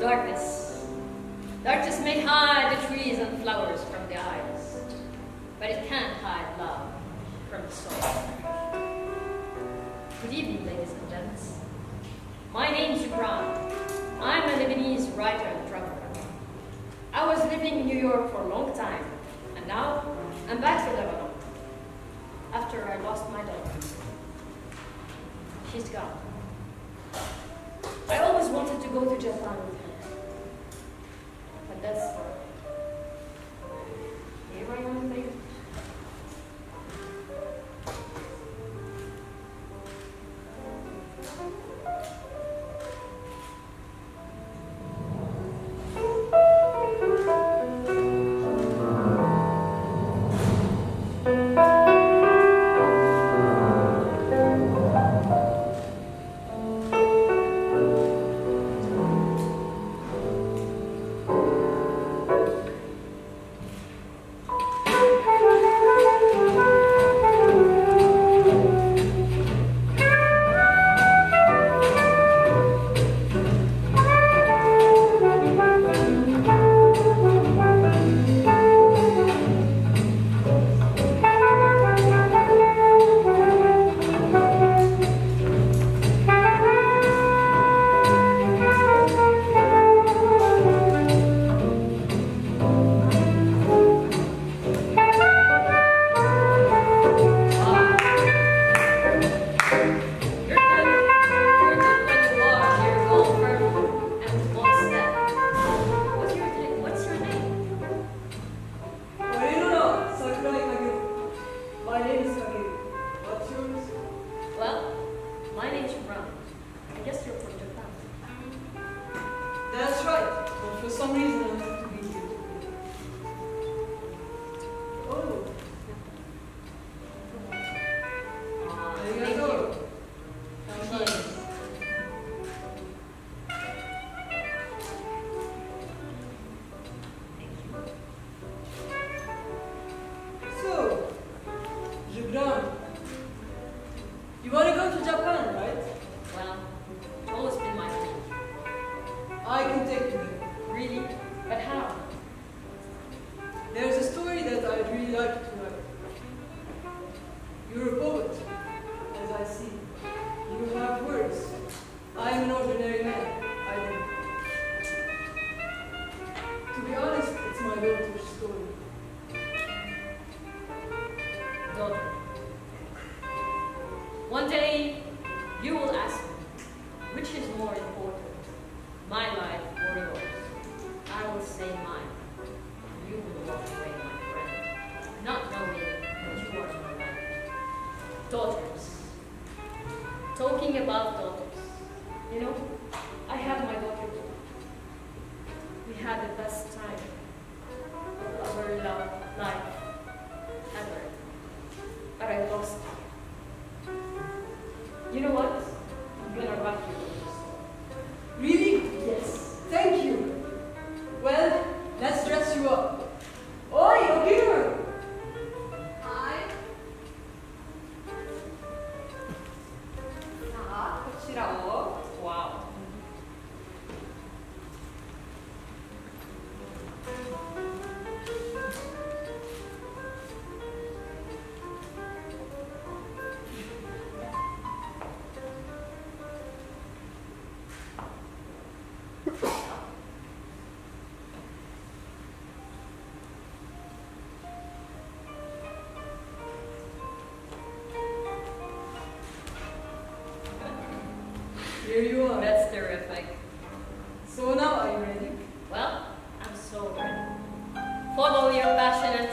Darkness. Darkness may hide the trees and flowers from the eyes, but it can't hide love from the soul. Good evening, ladies and gents. My name's Gibran. I'm a Lebanese writer and drummer. I was living in New York for a long time, and now I'm back to Lebanon after I lost my daughter. She's gone. I always wanted to go to Japan. With her, but that's here I am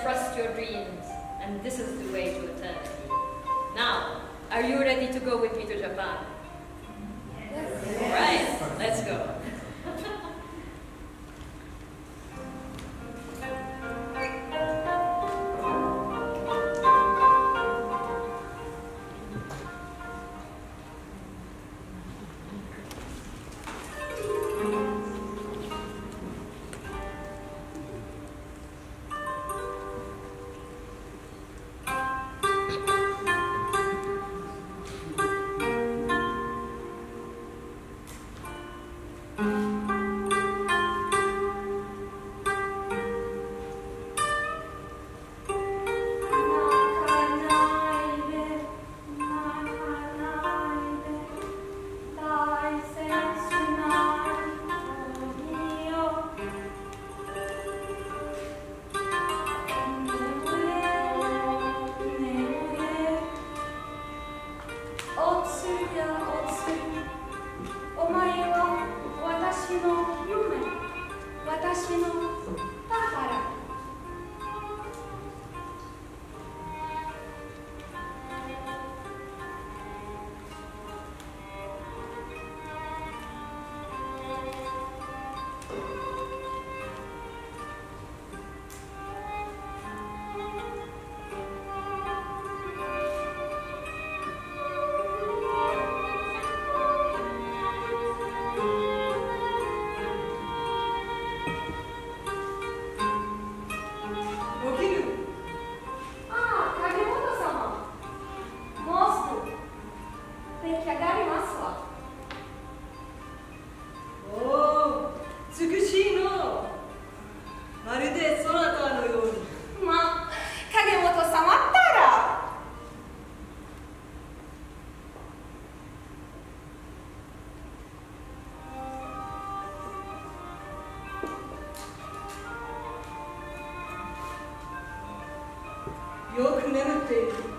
trust your dreams. And this is the way to eternity. Now, are you ready to go with me to Japan? Yes. All right, let's go. your community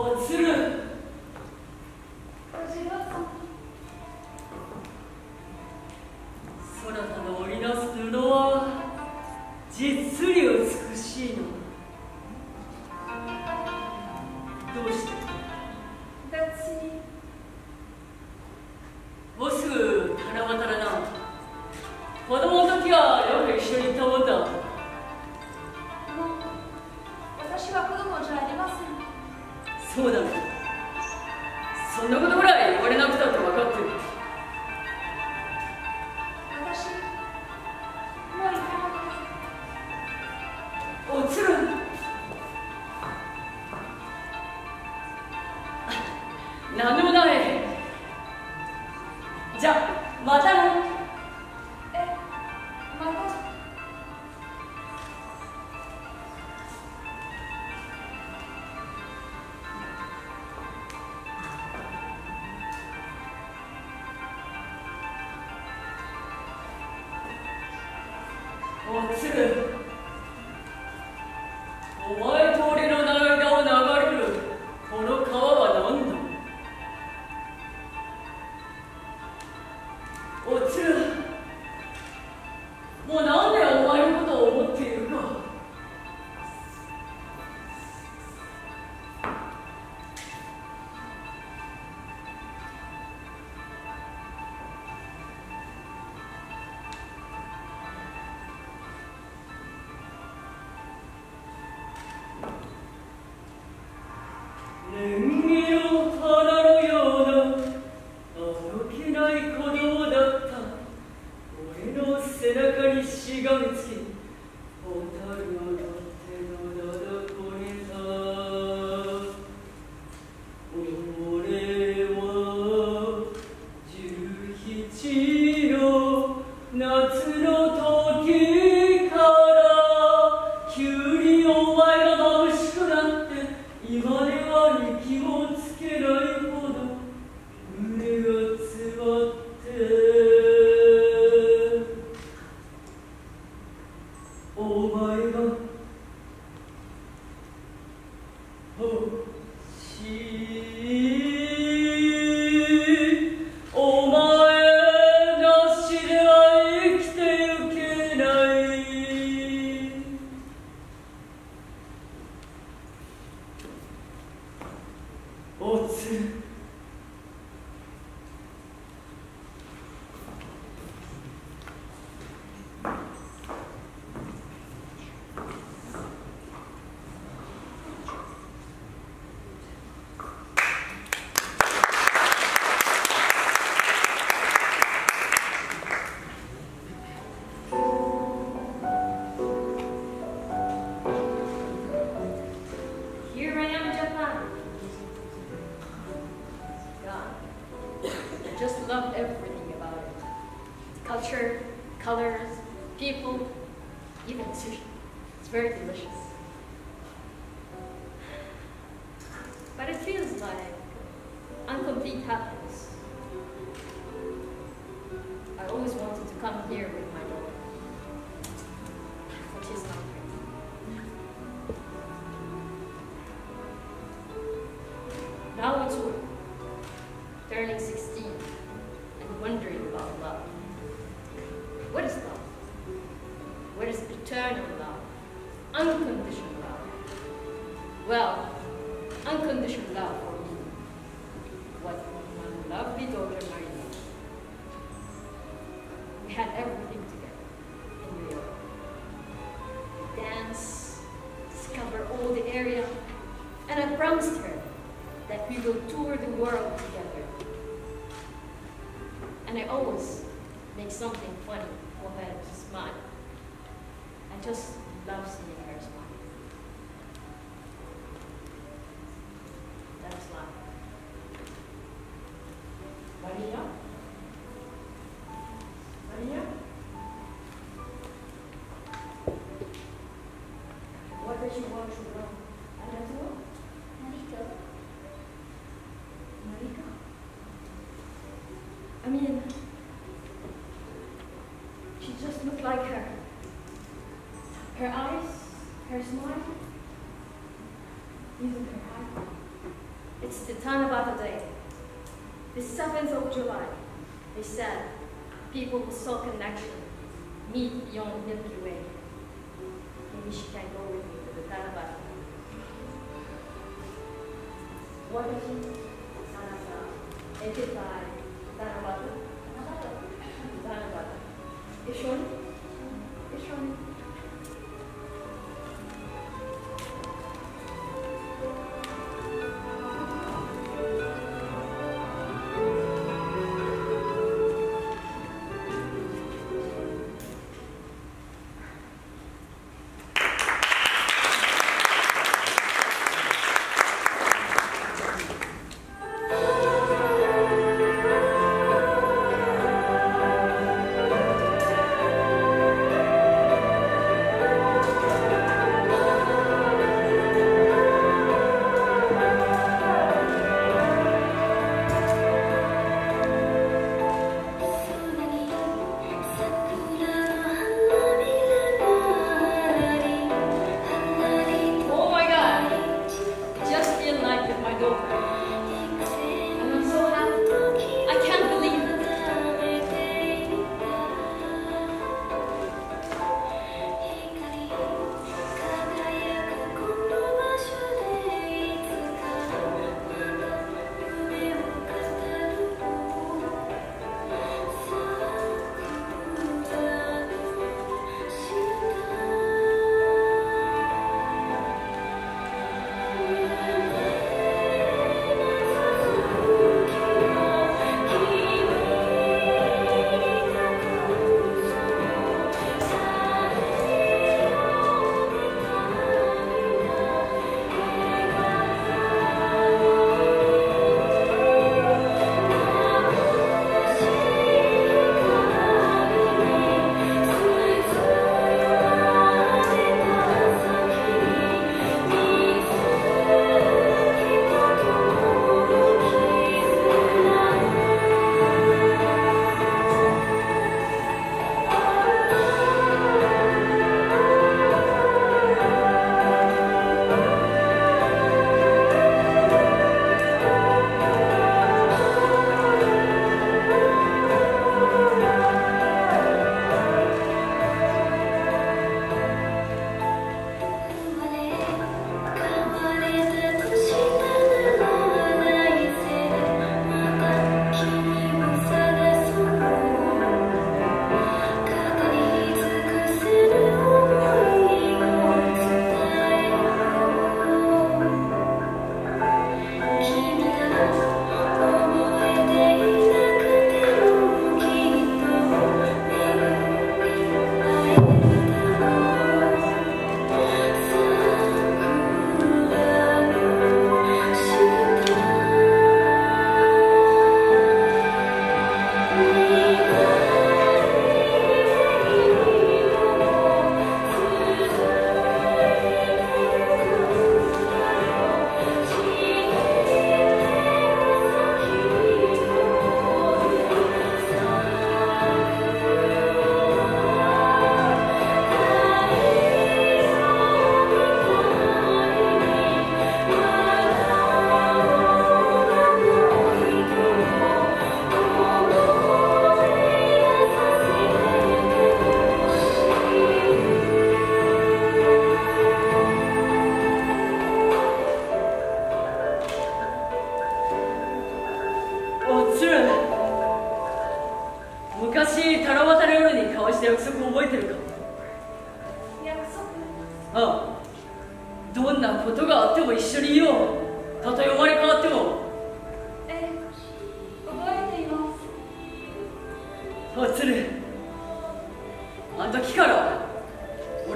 我吃じゃあまたね。I mean, she just looked like her. Her eyes, her smile, even her height. It's the Tanabata Day, the 7th of July. They said people with soul connection meet beyond Milky Way. Maybe she can go with me to the Tanabata. What does she あな Darabada. Darabada. Deixou? Deixou.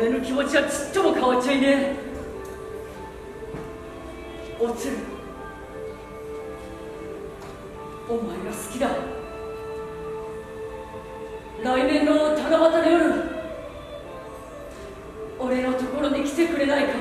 俺の気持ちはちっとも変わっちゃいねえ。おつる。お前が好きだ。来年の七夕の夜俺のところに来てくれないか。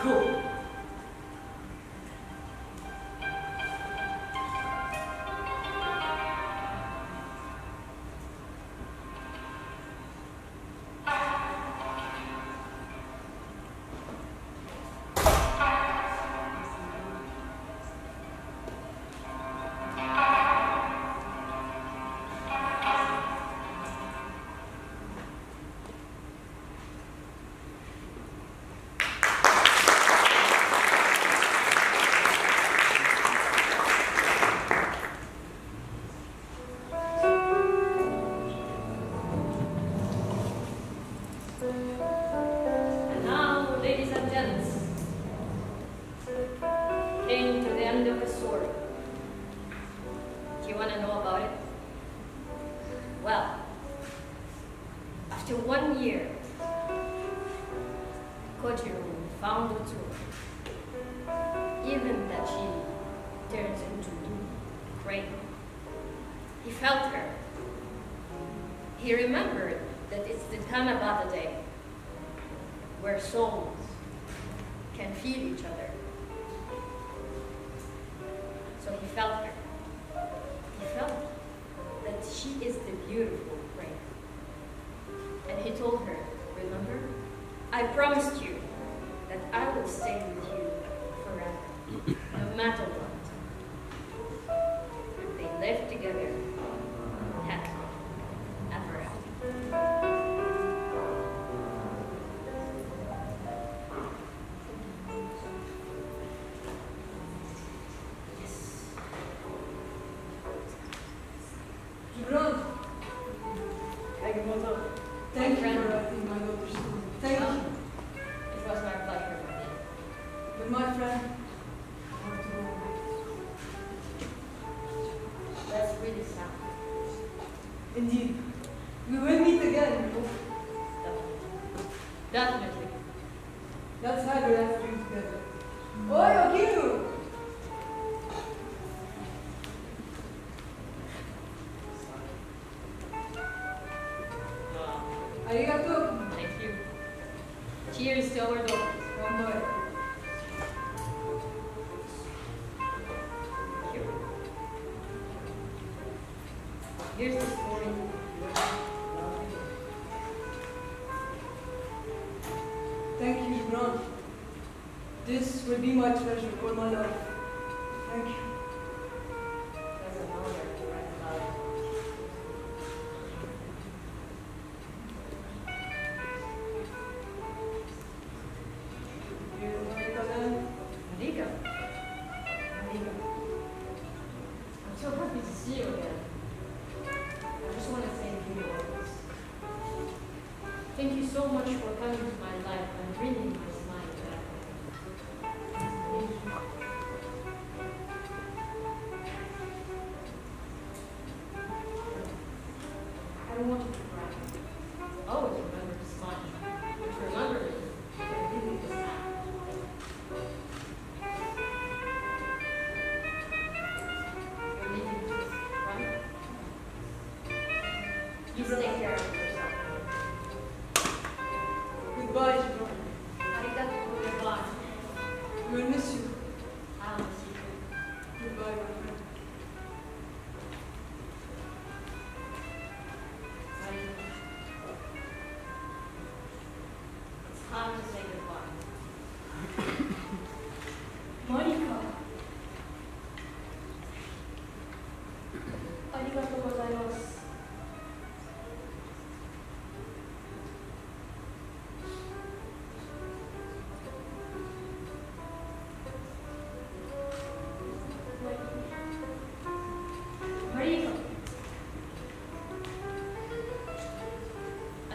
cool. from We will meet again. Definitely. That's how we have to be together. Mm -hmm. Oh, okay.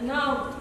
No.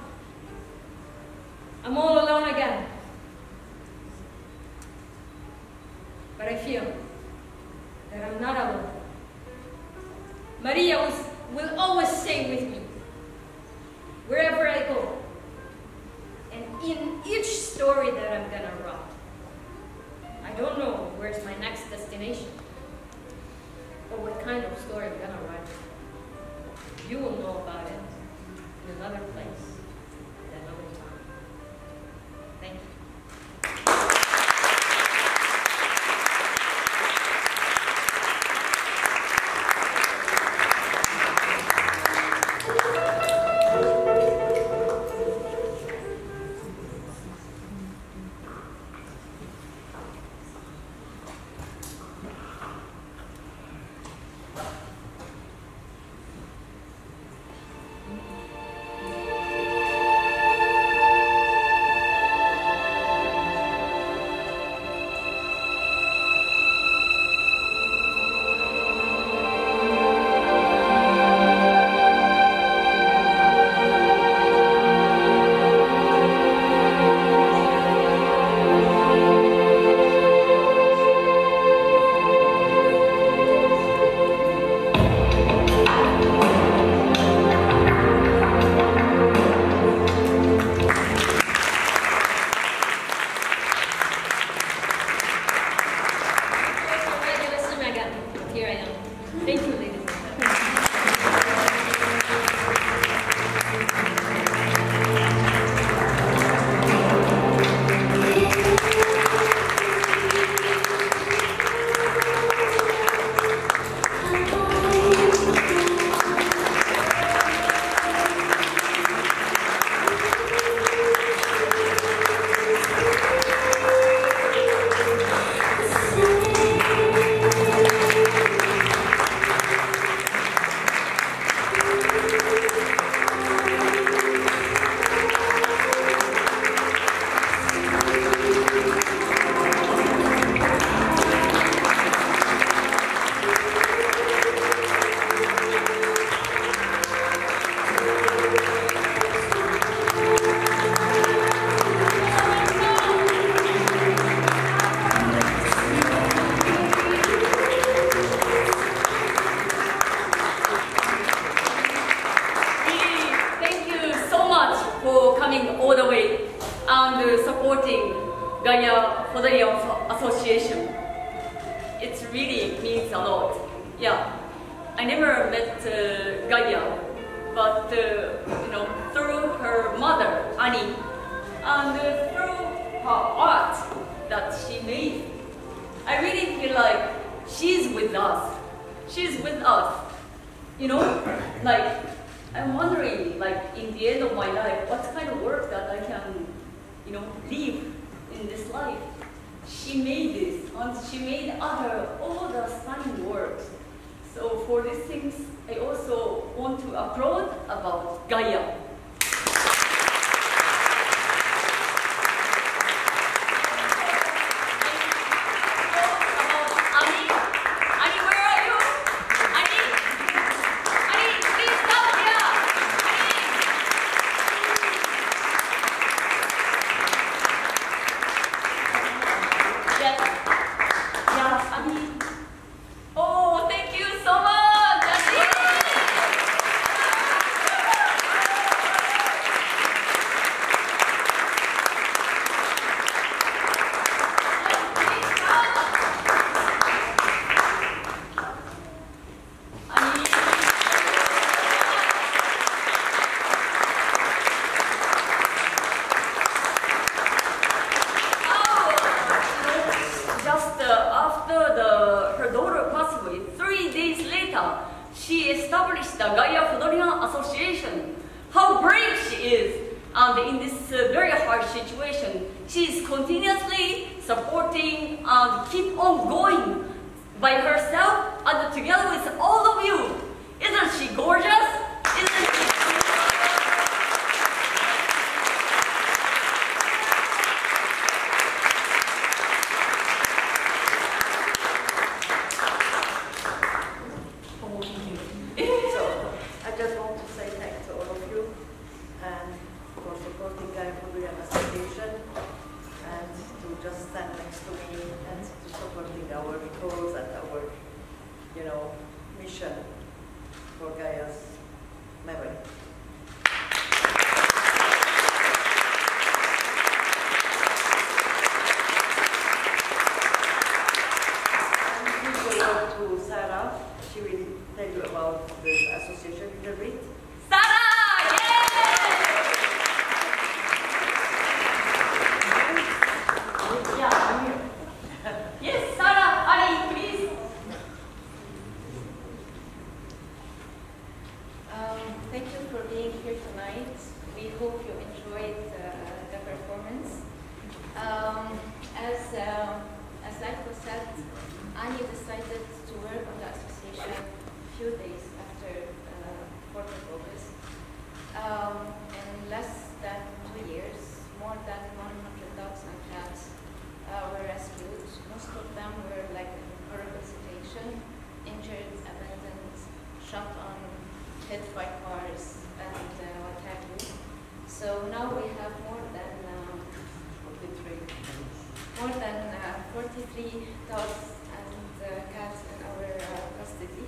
more than uh, 43 dogs and uh, cats in our uh, custody.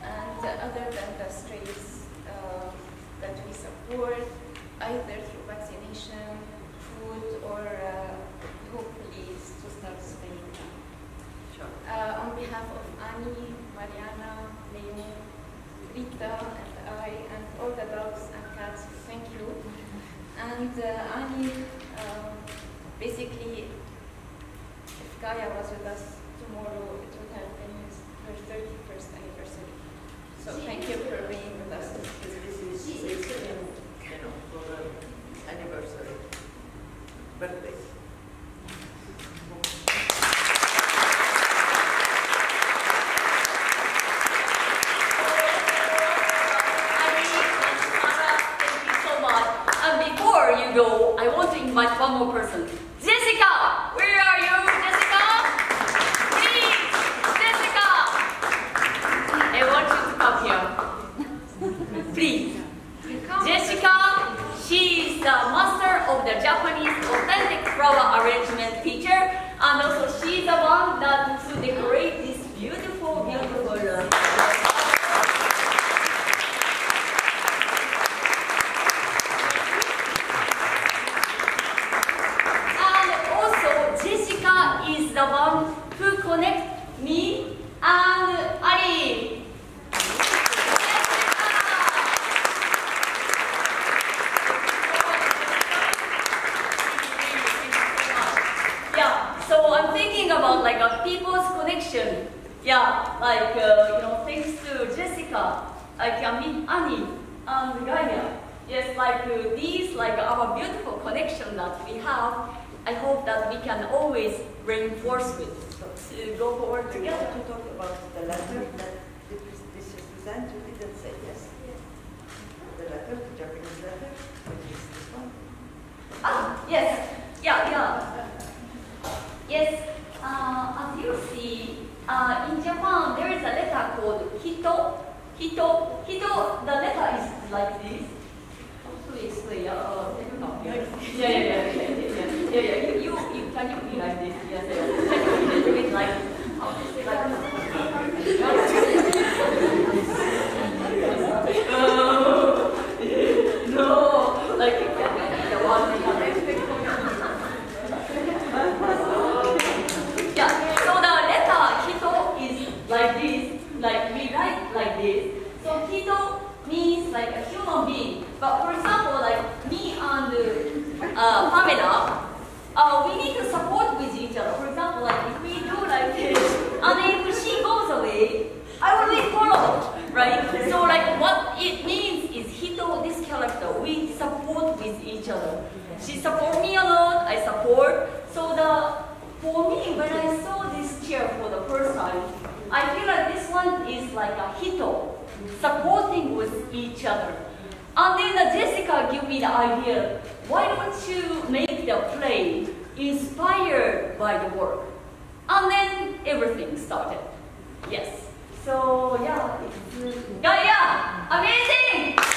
And other than the strays that we support, either through vaccination, food, or hopefully to start spaying them. Sure. on behalf of Annie, Mariana, Leo, Rita, and I, and all the dogs and cats, thank you. And Annie um, basically Gaia was with us tomorrow. to will have his, her 31st anniversary. So thank you for being with us. This is, this is you know, for the anniversary, birthday. Yes, yeah, yeah. Yes, uh, as you see, uh, in Japan there is a letter called hito. Hito, hito, the letter is like this. To explain? Uh, yeah, yeah, yeah, yeah, yeah, yeah, yeah, you be like this? Yes, yes. Can you do it like, how to say like? no, like can you be the one? Yeah, so the letter hito is like this, like we write like this. So hito means like a human being. But for example, like me and uh, Pamela, uh, we need to support with each other. For example, like if we do like this, and if she goes away, I will be followed, right? So like what it means is hito, this character, we support with each other. She support me a lot, I support. So the for me, when I saw this chair for the first time, I feel like this one is like a hito, supporting with each other. And then Jessica gave me the idea, why don't you make the play inspired by the work? And then everything started. Yes. So yeah, it's yeah, yeah, amazing!